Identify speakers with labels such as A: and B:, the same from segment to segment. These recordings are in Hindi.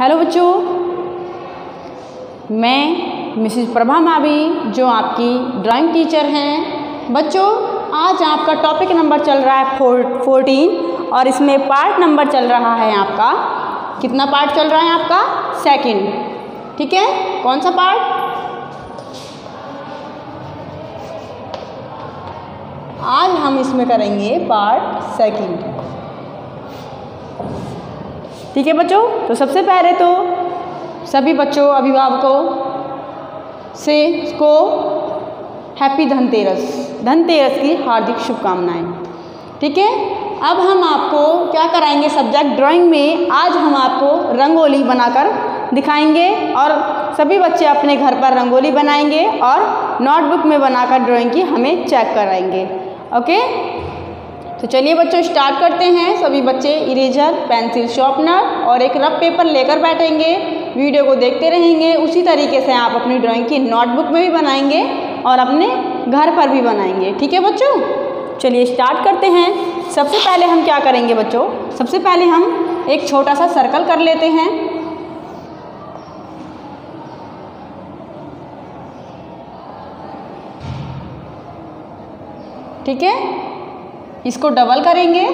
A: हेलो बच्चों, मैं मिसिज प्रभा मावी, जो आपकी ड्राइंग टीचर हैं। बच्चों, आज आपका टॉपिक नंबर चल रहा है फोर, फोर्टीन, और इसमें पार्ट नंबर चल रहा है आपका। कितना पार्ट चल रहा है आपका? सेकंड। ठीक है? कौन सा पार्ट? आज हम इसमें करेंगे पार्ट सेकंड। ठीक है बच्चों? तो सबसे पहले तो सभी बच्चों, अभिभावकों से को हैप्पी धनतेरस धनतेरस की हार्दिक शुभकामनाएँ। ठीक है? अब हम आपको क्या कराएँगे सब्जेक्ट ड्राइंग में आज हम आपको रंगोली बनाकर दिखाएँगे और सभी बच्चे अपने घर पर रंगोली बनाएँगे और नोटबुक में बनाकर ड्राइंग की हमें चेक कराएँगे। ओके तो चलिए बच्चों स्टार्ट करते हैं। सभी बच्चे इरेजर पेंसिल शॉर्पनर और एक रफ पेपर लेकर बैठेंगे। वीडियो को देखते रहेंगे। उसी तरीके से आप अपनी ड्राइंग की नोटबुक में भी बनाएँगे और अपने घर पर भी बनाएँगे। ठीक है बच्चों? चलिए स्टार्ट करते हैं। सबसे पहले हम क्या करेंगे बच्चों? सबसे पहले हम एक छोटा सा सर्कल कर लेते हैं। ठीक है? इसको डबल करेंगे।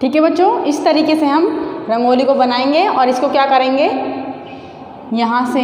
A: ठीक है बच्चों? इस तरीके से हम रंगोली को बनाएँगे और इसको क्या करेंगे? यहाँ से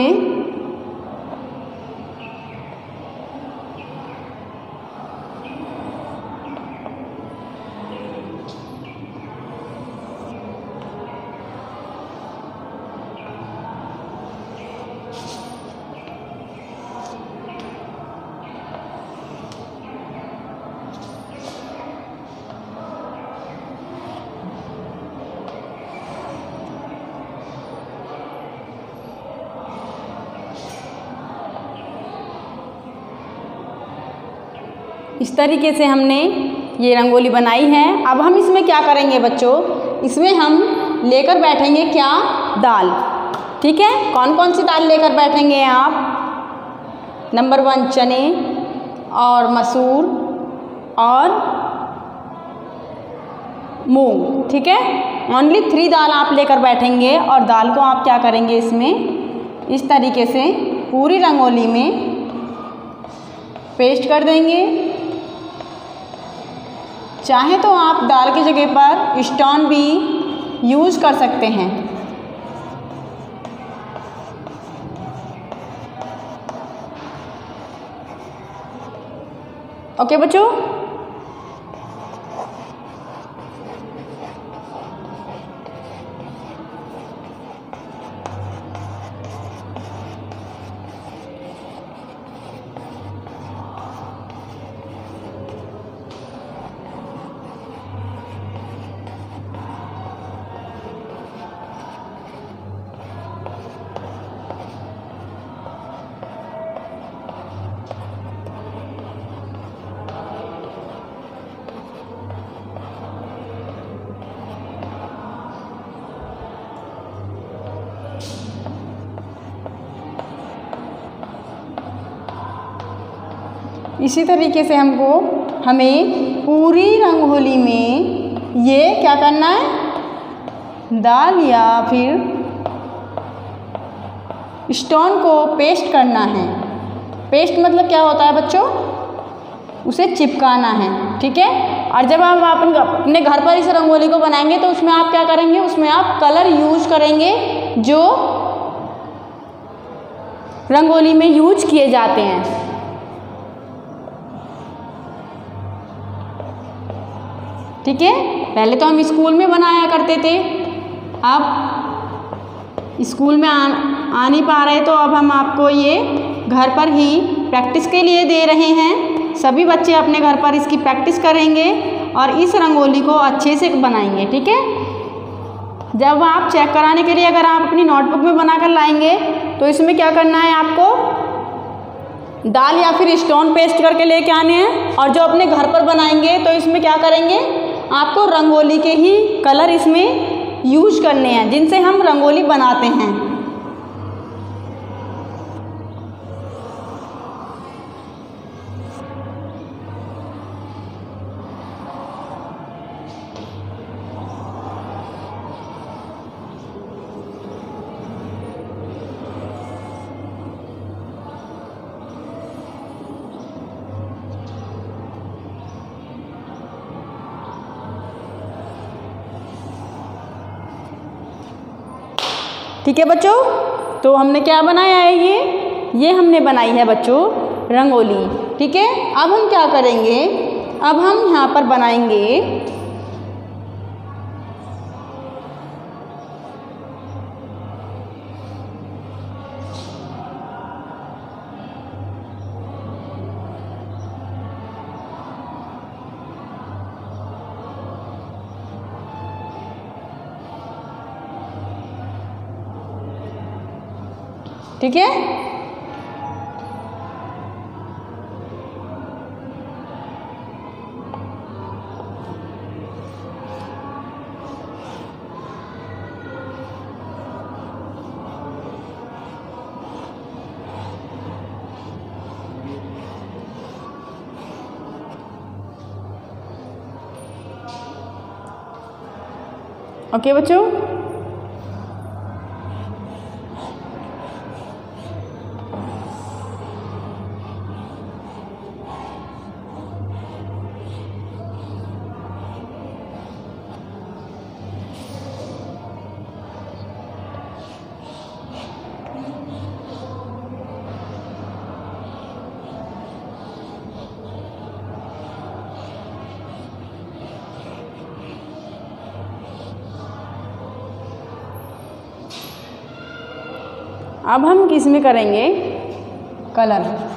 A: इस तरीके से हमने ये रंगोली बनाई है। अब हम इसमें क्या करेंगे बच्चों? इसमें हम लेकर बैठेंगे क्या? दाल। ठीक है? कौन कौन सी दाल लेकर बैठेंगे आप? नंबर वन, चने और मसूर और मूंग। ठीक है? ओनली थ्री दाल आप लेकर बैठेंगे और दाल को आप क्या करेंगे इसमें? इस तरीके से पूरी रंगोली में पेस्ट कर देंगे। चाहे तो आप दाल की जगह पर स्टोन भी यूज़ कर सकते हैं। ओके बच्चों इसी तरीके से हमको हमें पूरी रंगोली में ये क्या करना है? दाल या फिर स्टोन को पेस्ट करना है। पेस्ट मतलब क्या होता है बच्चों? उसे चिपकाना है, ठीक है? और जब हम अपन अपने घर पर इस रंगोली को बनाएँगे तो उसमें आप क्या करेंगे? उसमें आप कलर यूज़ करेंगे, जो रंगोली में यूज़ किए जाते हैं। ठीक है? पहले तो हम स्कूल में बनाया करते थे। अब स्कूल में आ, आ नहीं पा रहे तो अब हम आपको ये घर पर ही प्रैक्टिस के लिए दे रहे हैं। सभी बच्चे अपने घर पर इसकी प्रैक्टिस करेंगे और इस रंगोली को अच्छे से बनाएँगे ठीक है? जब आप चेक कराने के लिए अगर आप अपनी नोटबुक में बनाकर लाएँगे तो इसमें क्या करना है आपको? दाल या फिर स्टोन पेस्ट करके लेके आने हैं और जो अपने घर पर बनाएँगे तो इसमें क्या करेंगे? आपको रंगोली के ही कलर इसमें यूज़ करने हैं जिनसे हम रंगोली बनाते हैं। ठीक है बच्चों? तो हमने क्या बनाया है ये? ये हमने बनाई है बच्चों, रंगोली। ठीक है? अब हम क्या करेंगे? अब हम यहाँ पर बनाएँगे ठीक है? ओके बच्चों? अब हम किसमें करेंगे? कलर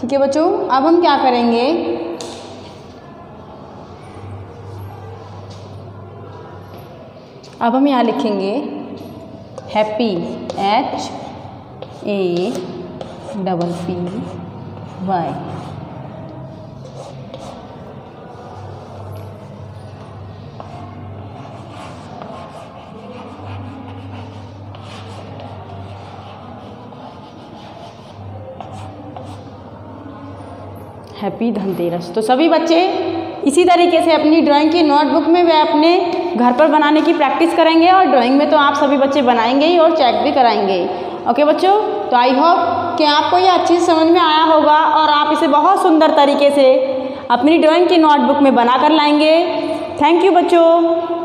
A: ठीक है बच्चों, अब हम क्या करेंगे? अब हम यहाँ लिखेंगे happy H A double P Y happy Dhanteras. तो सभी बच्चे इसी तरीके से अपनी ड्राइंग की नोटबुक में वे अपने घर पर बनाने की प्रैक्टिस करेंगे और ड्राइंग में तो आप सभी बच्चे बनाएँगे ही और चेक भी कराएँगे। ओके बच्चों? तो आई होप कि आपको ये अच्छी समझ में आया होगा और आप इसे बहुत सुंदर तरीके से अपनी ड्राइंग की नोटबुक में बना कर लाएँगे। थैंक यू बच्चों।